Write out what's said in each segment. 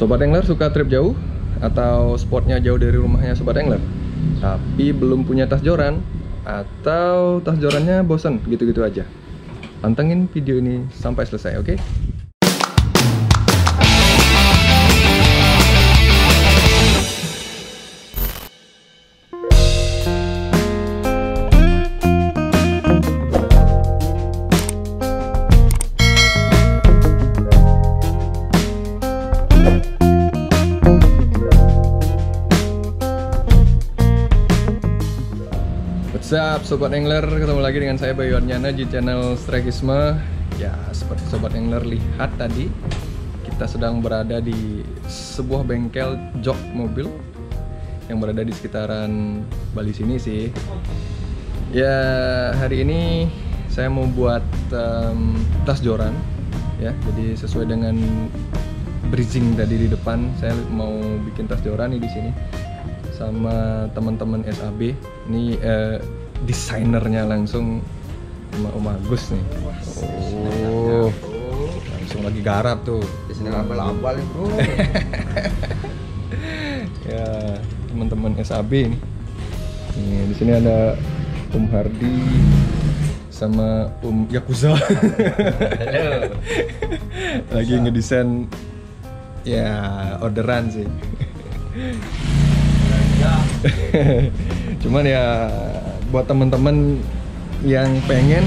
Sobat Angler suka trip jauh atau spotnya jauh dari rumahnya Sobat Angler? Tapi belum punya tas joran atau tas jorannya bosan gitu-gitu aja. Pantengin video ini sampai selesai oke? What's Sobat Angler, ketemu lagi dengan saya Bayu Arnyana di channel Strekisme. Ya seperti Sobat Angler lihat tadi Kita sedang berada di sebuah bengkel jok mobil Yang berada di sekitaran Bali sini sih. Ya hari ini saya mau buat em, tas joran ya. Jadi sesuai dengan bridging tadi di depan Saya mau bikin tas joran nih di sini sama teman-teman SAB ini eh, desainernya langsung sama Om Agus nih. Oh langsung lagi garap tuh. Di sini abal-abal ya bro. ya teman-teman SAB nih. Nih di sini ada Om Hardi sama Om Yakuza. Lagi ngedesain ya orderan sih. Cuman ya buat temen-temen yang pengen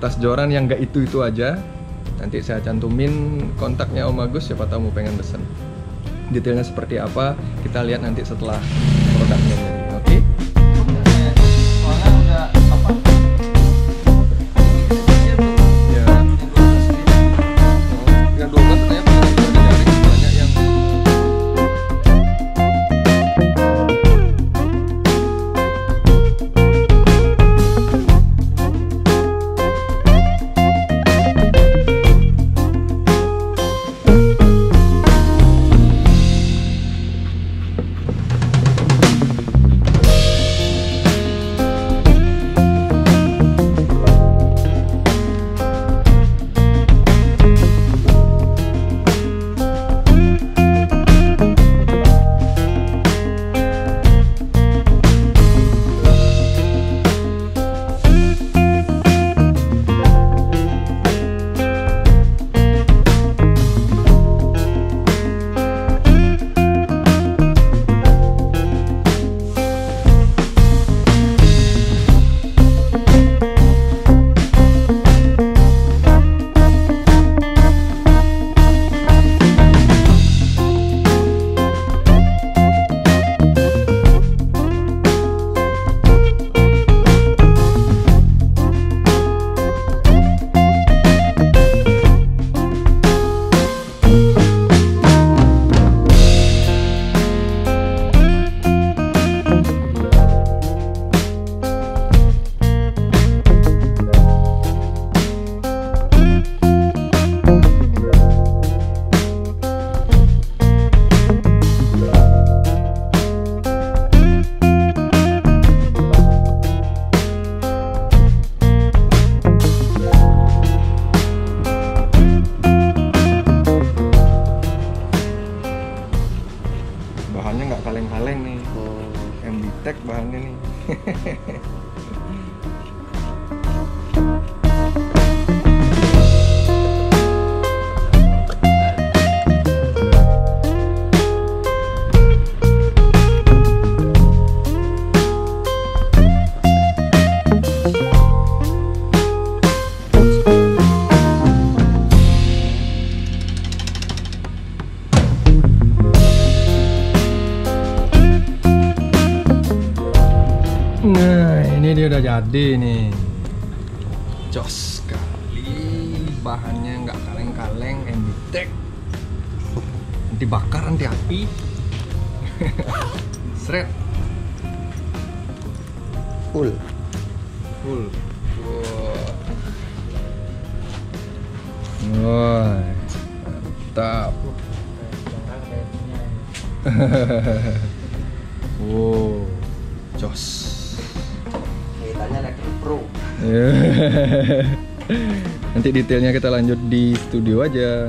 tas joran yang gak itu itu aja. Nanti saya cantumin kontaknya Om Agus siapa tahu mau pengen pesen. Detailnya seperti apa kita lihat nanti setelah produknya udah jadi nih. Jos sekali. Bahannya nggak kaleng-kaleng, Emitek. Nanti bakar, nanti api. Sret. Full. Full. Wah. Mantap. wow. Jos. Nanti detailnya kita lanjut di studio aja.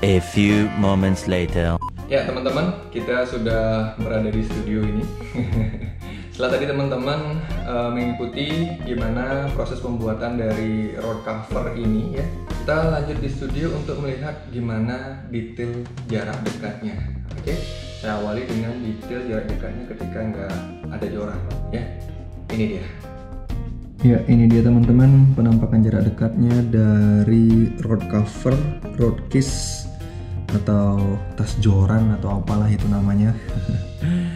A few moments later. Ya teman-teman, kita sudah berada di studio ini. Setelah tadi teman-teman uh, mengikuti gimana proses pembuatan dari road cover ini ya, kita lanjut di studio untuk melihat gimana detail jarak dekatnya. Oke, saya awali dengan detail jarak dekatnya ketika nggak ada joran ya. Ini dia. Ya, ini dia teman-teman penampakan jarak dekatnya dari road cover, road case atau tas joran atau apalah itu namanya.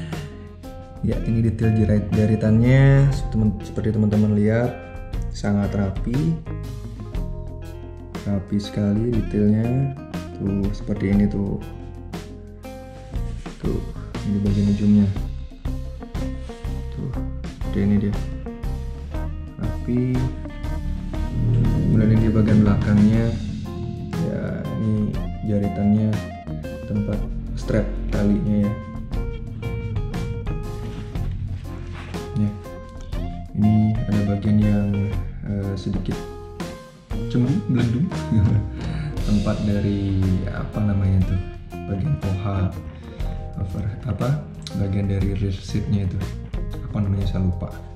ya, ini detail jerit jaritannya seperti teman-teman lihat sangat rapi. Rapi sekali detailnya. Tuh, seperti ini tuh. Tuh, ini bagian ujungnya. Tuh, ini dia. Rapi. Kemudian ini bagian belakangnya. Ya, ini jaritannya tempat strap talinya ya ya ini ada bagian yang uh, sedikit cuma belendung tempat dari apa namanya tuh bagian OH over apa bagian dari rear seatnya itu apa namanya saya lupa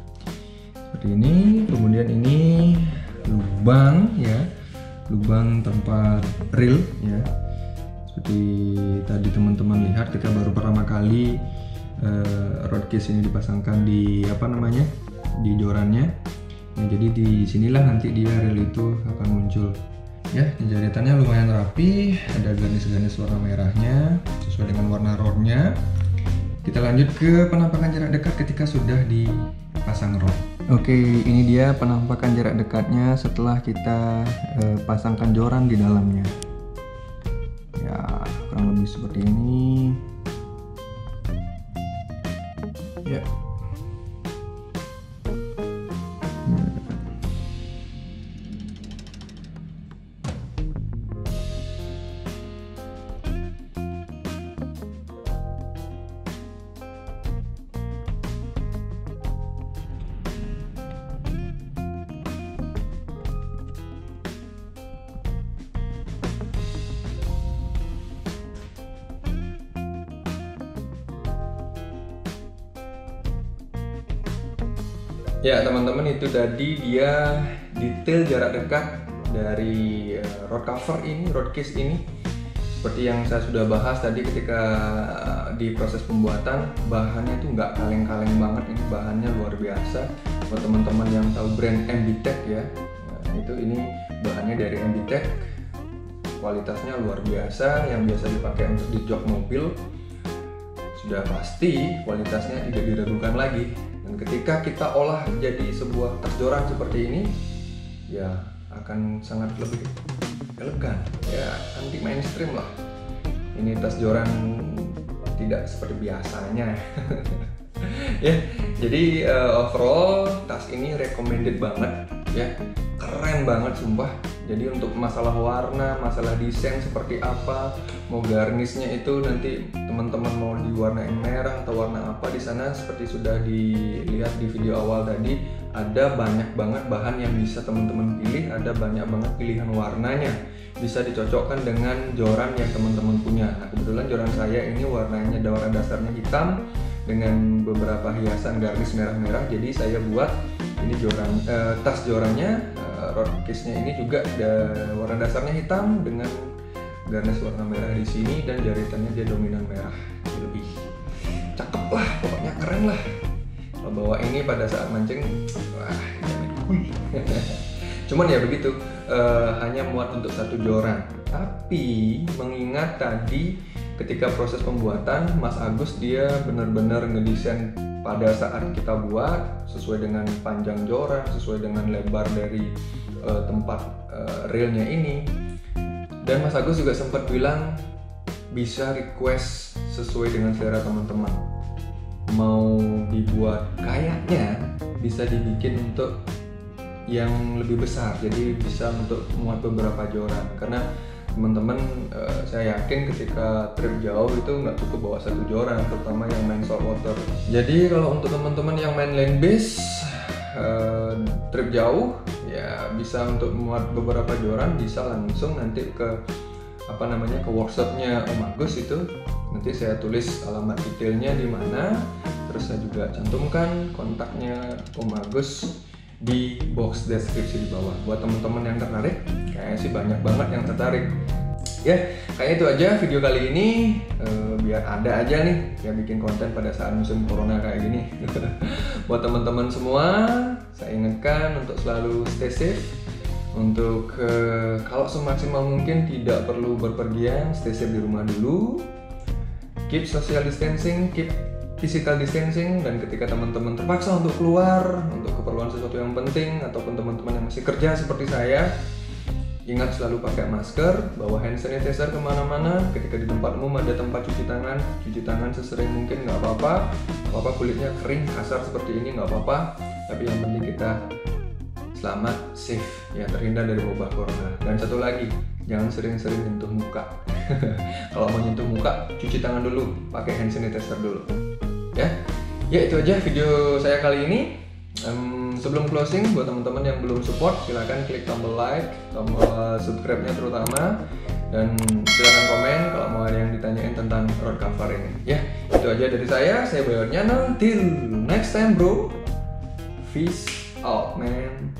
seperti ini kemudian ini lubang ya. Lubang tempat reel ya. Seperti tadi teman-teman lihat kita baru pertama kali uh, road case ini dipasangkan di apa namanya di jorannya. Ya, jadi di sinilah nanti dia reel itu akan muncul. Ya jaritannya lumayan rapi ada garis-garis warna merahnya sesuai dengan warna rodnya kita lanjut ke penampakan jarak dekat ketika sudah dipasang rod Oke, ini dia penampakan jarak dekatnya setelah kita eh, pasangkan joran di dalamnya. Ya, kurang lebih seperti ini. Ya. Ya teman-teman itu tadi dia detail jarak dekat dari uh, road cover ini, road case ini. Seperti yang saya sudah bahas tadi ketika di proses pembuatan bahannya itu nggak kaleng-kaleng banget. Ini bahannya luar biasa. Buat teman-teman yang tahu brand MBTech ya. Nah, itu ini bahannya dari MBTech kualitasnya luar biasa yang biasa dipakai untuk di jok mobil sudah pasti kualitasnya tidak diragukan lagi dan ketika kita olah menjadi sebuah tas joran seperti ini, ya akan sangat lebih elegan, ya anti mainstream lah. Ini tas joran tidak seperti biasanya. ya, jadi uh, overall tas ini recommended banget, ya keren banget sumpah jadi untuk masalah warna masalah desain seperti apa mau garnisnya itu nanti teman-teman mau diwarnain merah atau warna apa di sana seperti sudah dilihat di video awal tadi ada banyak banget bahan yang bisa teman-teman pilih ada banyak banget pilihan warnanya. Bisa dicocokkan dengan joran yang teman-teman punya. Nah kebetulan joran saya ini warnanya warna dasarnya hitam dengan beberapa hiasan garnis merah-merah. Jadi saya buat ini joran eh, tas jorannya rod case-nya ini juga ada warna dasarnya hitam dengan garnish warna merah di sini dan jaritannya dia dominan merah. Lebih cakep lah pokoknya keren lah. Kalau bawa ini pada saat mancing wah cuman ya begitu uh, hanya muat untuk satu joran. Tapi mengingat tadi ketika proses pembuatan Mas Agus dia benar-benar ngedesain pada saat kita buat sesuai dengan panjang joran, sesuai dengan lebar dari uh, tempat uh, realnya ini. Dan Mas Agus juga sempat bilang bisa request sesuai dengan selera teman-teman. Mau dibuat kayaknya bisa dibikin untuk yang lebih besar, jadi bisa untuk muat beberapa joran karena teman-teman uh, saya yakin ketika trip jauh itu nggak cukup bawa satu joran terutama yang main saltwater jadi kalau untuk teman-teman yang main land base uh, trip jauh ya bisa untuk muat beberapa joran bisa langsung nanti ke apa namanya ke workshopnya Om Agus itu. Nanti saya tulis alamat detailnya di mana terus saya juga cantumkan kontaknya Om Agus di box deskripsi di bawah. Buat teman-teman yang tertarik kayaknya sih banyak banget yang tertarik. Ya kayak itu aja video kali ini. Eh, biar ada aja nih yang bikin konten pada saat musim corona kayak gini. Buat teman-teman semua saya ingatkan untuk selalu stay safe. Untuk eh, kalau semaksimal mungkin tidak perlu berpergian stay safe di rumah dulu. Keep social distancing keep physical distancing dan ketika teman-teman terpaksa untuk keluar untuk keperluan sesuatu yang penting ataupun teman-teman yang masih kerja seperti saya ingat selalu pakai masker bawa hand sanitizer ke mana-mana. Ketika di tempat umum ada tempat cuci tangan cuci tangan sesering mungkin nggak apa-apa. Apa-apa kulitnya kering kasar seperti ini nggak apa-apa. Tapi yang penting kita selamat safe ya terhindar dari wabah corona. Dan satu lagi jangan sering-sering nyentuh muka. Kalau mau nyentuh muka cuci tangan dulu pakai hand sanitizer dulu ya. Ya itu aja video saya kali ini. Em, sebelum closing buat teman-teman yang belum support silahkan klik tombol like tombol subscribe-nya terutama. Dan silahkan komen kalau mau ada yang ditanyain tentang road cover ini. Ya itu aja dari saya. Saya Bayon Nyana till next time bro. Peace out man